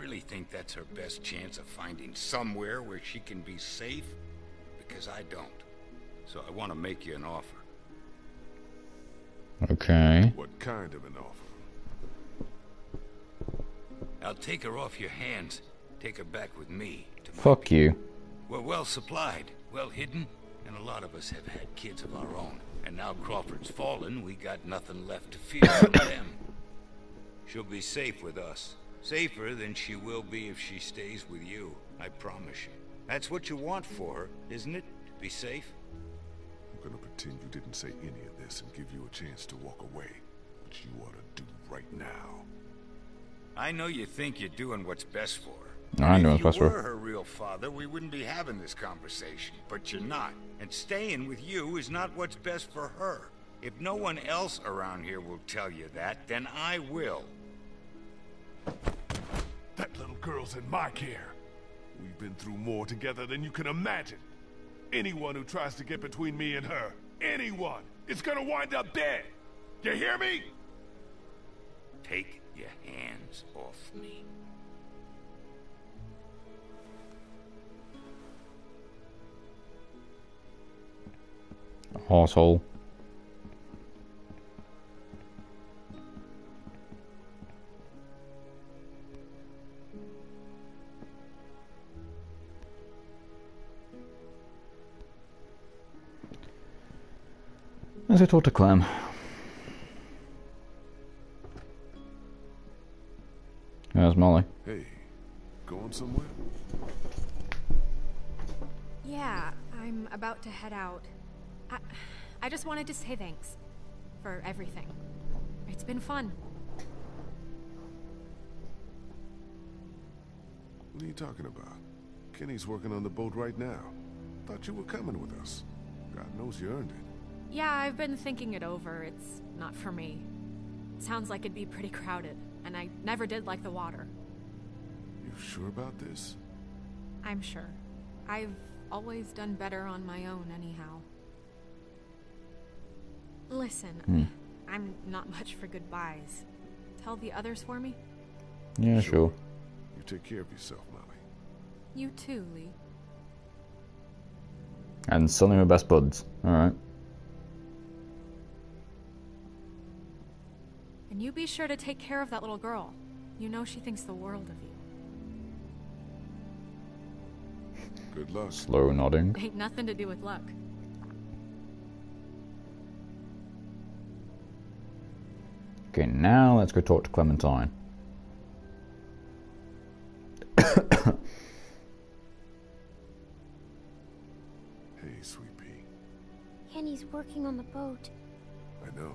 really think that's her best chance of finding somewhere where she can be safe? Because I don't. So I want to make you an offer. Okay. What kind of an offer? I'll take her off your hands. Take her back with me. To Fuck you. We're well supplied, well hidden, and a lot of us have had kids of our own. And now Crawford's fallen, we got nothing left to fear from them. She'll be safe with us. Safer than she will be if she stays with you, I promise you. That's what you want for her, isn't it? To be safe? I'm gonna pretend you didn't say any of this and give you a chance to walk away. But you ought to do right now. I know you think you're doing what's best for her. I know if what's you best for were her. her real father, we wouldn't be having this conversation. But you're not. And staying with you is not what's best for her. If no one else around here will tell you that, then I will. That little girl's in my care. We've been through more together than you can imagine. Anyone who tries to get between me and her, anyone, is gonna wind up dead. You hear me? Take your hands off me. Asshole. Let's go to Clem. There's Molly. Hey, going somewhere? Yeah, I'm about to head out. I, I just wanted to say thanks for everything. It's been fun. What are you talking about? Kenny's working on the boat right now. Thought you were coming with us. God knows you earned it. Yeah, I've been thinking it over. It's not for me. Sounds like it'd be pretty crowded, and I never did like the water. You sure about this? I'm sure. I've always done better on my own, anyhow. Listen, hmm. I'm not much for goodbyes. Tell the others for me? Yeah, sure. You take care of yourself, Molly. You too, Lee. And suddenly we're best buds. Alright. You be sure to take care of that little girl. You know she thinks the world of you. Good luck. Slow nodding. Ain't nothing to do with luck. Okay, now let's go talk to Clementine. Hey, Sweet Pea. Kenny's working on the boat. I know.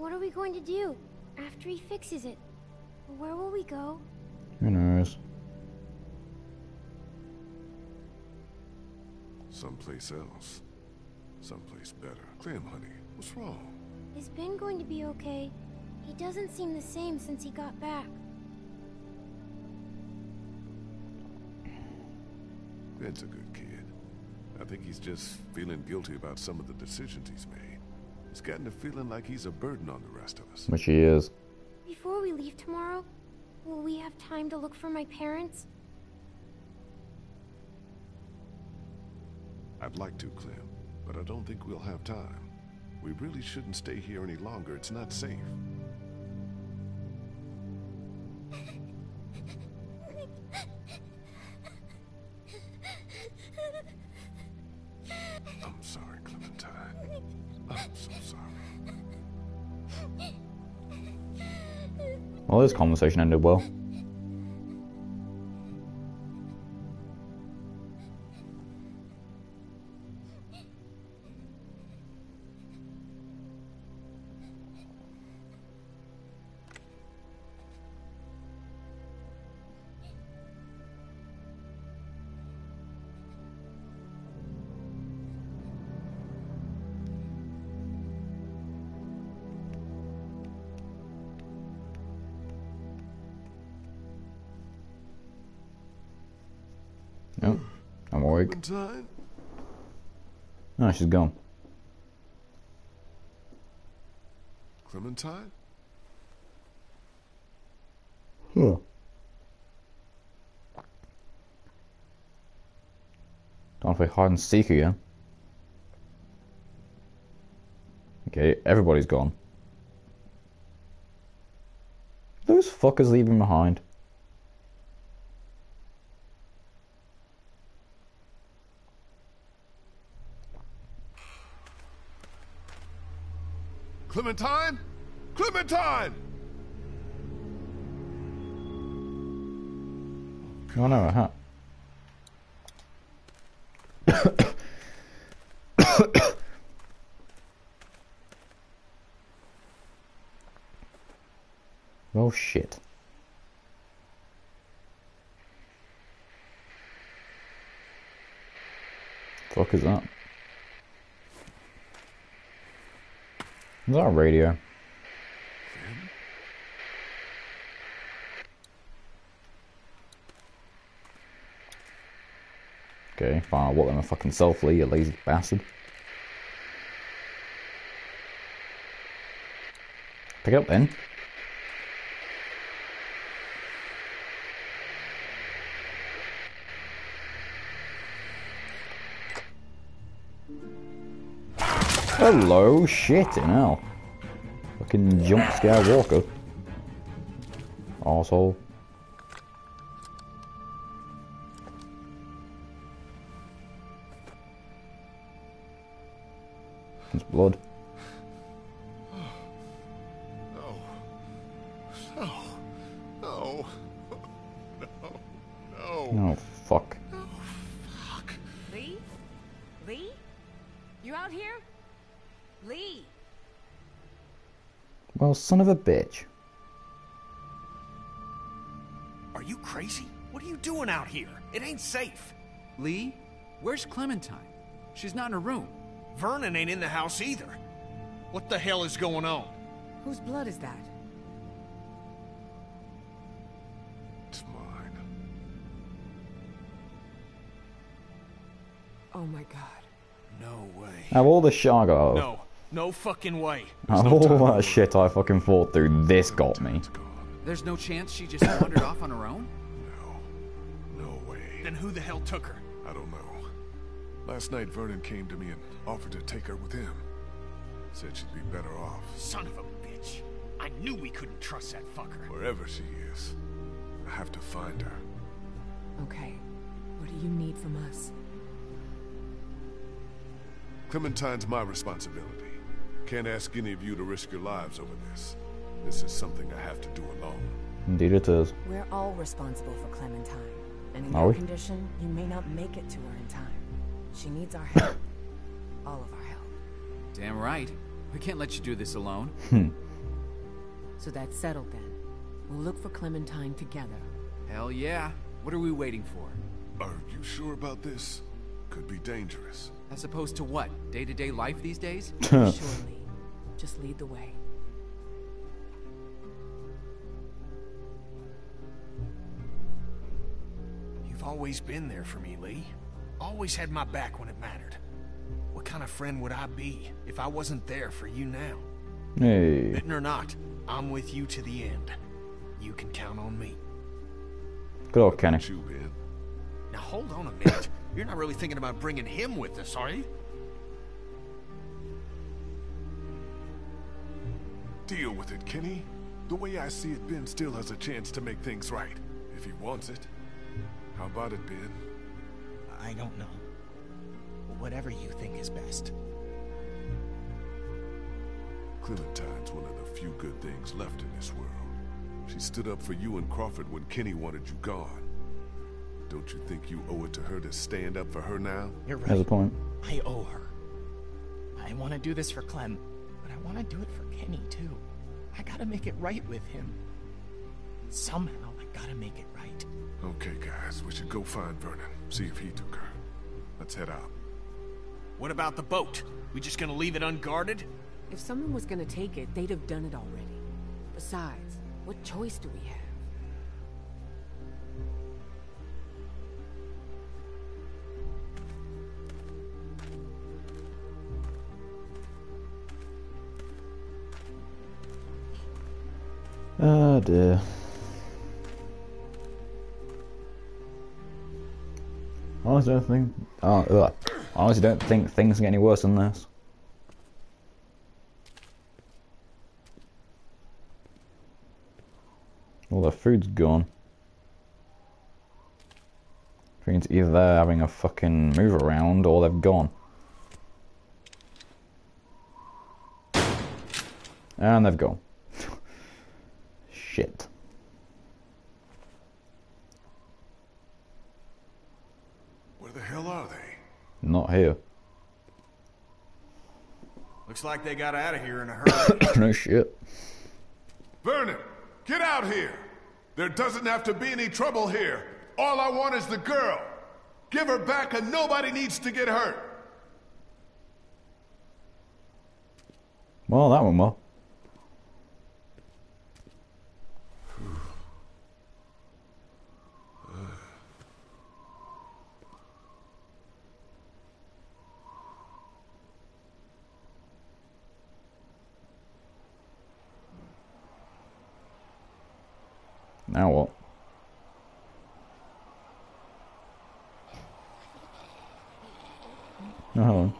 What are we going to do after he fixes it? Where will we go? Who knows? Someplace else. Someplace better. Clem, honey, what's wrong? Is Ben going to be okay? He doesn't seem the same since he got back. Ben's a good kid. I think he's just feeling guilty about some of the decisions he's made. He's gotten a feeling like he's a burden on the rest of us. Which he is. Before we leave tomorrow, will we have time to look for my parents? I'd like to, Clem, but I don't think we'll have time. We really shouldn't stay here any longer. It's not safe. Conversation ended well. Yep. I'm awake. No, she's gone. Clementine? Huh. Don't play hide and seek again. Okay, everybody's gone. Those fuckers leaving behind? Clementine? Clementine! Oh no, hat. oh shit. Fuck is that? Is that a radio? Okay, fine, I'll walk them a fucking selfie, you lazy bastard. Pick it up then. Hello, shit in hell. Fucking jump scare walker. Arsehole. It's blood. No. No. No. Oh, no. No. Oh, fuck. Lee? Lee? You out here? Lee? Well, son of a bitch. Are you crazy? What are you doing out here? It ain't safe. Lee? Where's Clementine? She's not in her room. Vernon ain't in the house either. What the hell is going on? Whose blood is that? It's mine. Oh my god. No way. Now all the shit I got, No. No fucking way. out of all that shit I fucking fought through, this got me. There's no chance she just wandered off on her own? No. No way. Then who the hell took her? I don't know. Last night, Vernon came to me and offered to take her with him. Said she'd be better off. Son of a bitch. I knew we couldn't trust that fucker. Wherever she is, I have to find her. Okay. What do you need from us? Clementine's my responsibility. Can't ask any of you to risk your lives over this. This is something I have to do alone. Indeed it is. We're all responsible for Clementine. And in Are your condition, you may not make it to her in time. She needs our help. all of our help. Damn right. We can't let you do this alone. Hmm. So that's settled then. We'll look for Clementine together. Hell yeah. What are we waiting for? Are you sure about this? Could be dangerous. As opposed to what? Day-to-day life these days? Surely. Just lead the way. You've always been there for me, Lee. Always had my back when it mattered. What kind of friend would I be if I wasn't there for you now? Hey. Bitten or not, I'm with you to the end. You can count on me. Good old Kenny. What you? Now hold on a minute. You're not really thinking about bringing him with us, are you? Deal with it, Kenny. The way I see it, Ben still has a chance to make things right. If he wants it. How about it, Ben? I don't know. Whatever you think is best. Clementine's one of the few good things left in this world. She stood up for you and Crawford when Kenny wanted you gone. Don't you think you owe it to her to stand up for her now? You're right. Has a point. I owe her. I want to do this for Clem, but I want to do it for Kenny too. I gotta make it right with him. Somehow, I gotta make it right. Okay, guys, we should go find Vernon, see if he took her. Let's head out. What about the boat? We just gonna leave it unguarded? If someone was gonna take it, they'd have done it already. Besides, what choice do we have? Dear. I honestly don't think. Oh, ugh. I honestly don't think things can get any worse than this. All the food's gone. Means either they're having a fucking move around or they've gone. And they've gone. Shit. Where the hell are they? Not here. Looks like they got out of here in a hurry. no shit. Vernon, get out here! There doesn't have to be any trouble here. All I want is the girl. Give her back and nobody needs to get hurt. Well, that one well. Now what? No, hold on.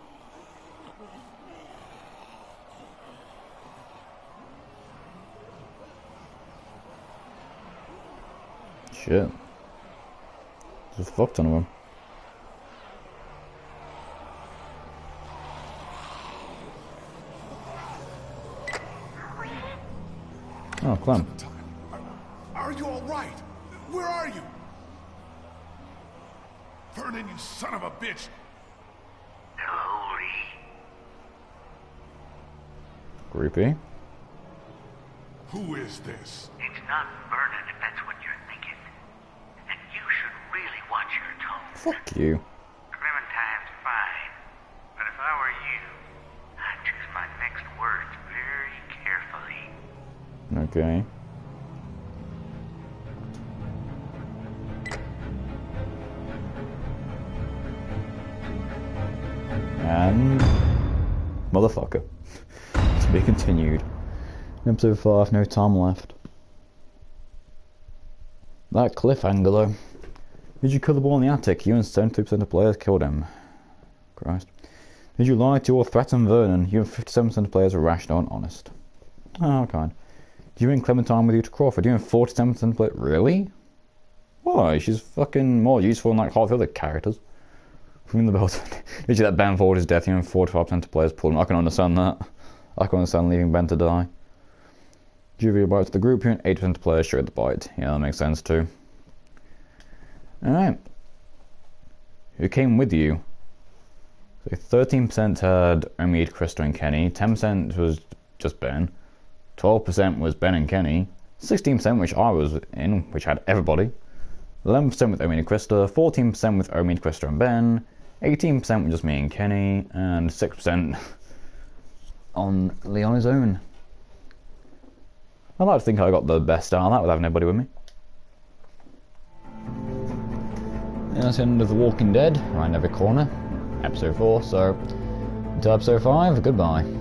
Shit. Just fucked on him. Oh, Clem. Are you all right? Where are you? Vernon, you son of a bitch! Hello, Creepy. Who is this? It's not Vernon, if that's what you're thinking. And you should really watch your tongue. Fuck you. Clementine's fine. But if I were you, I'd choose my next words very carefully. Okay. Motherfucker. to be continued. Episode 5, no time left. That cliffhanger though. Did you kill the boy in the attic? You and 72% of players killed him. Christ. Did you lie to or threaten Vernon? You and 57% of players are rational and honest. Oh, kind. Do you bring Clementine with you to Crawford? You and 47% of players. Really? Why? She's fucking more useful than like half the other characters. From the belt. You let Ben his death? You and 45% of players pulled him. I can understand that. I can understand leaving Ben to die. Juvia bite to the group, you and 8% of players showed the bite. Yeah, that makes sense too. Alright. Who came with you? So 13% had Omid, Christa, and Kenny. 10% was just Ben. 12% was Ben and Kenny. 16% which I was in, which had everybody. 11% with Omid and Christa. 14% with Omid, Christa, and Ben. 18% with just me and Kenny. And 6% on Leon own. I'd like to think I got the best of that with having with me. And that's the end of The Walking Dead, Around Every Corner. Episode 4, so until episode 5, goodbye.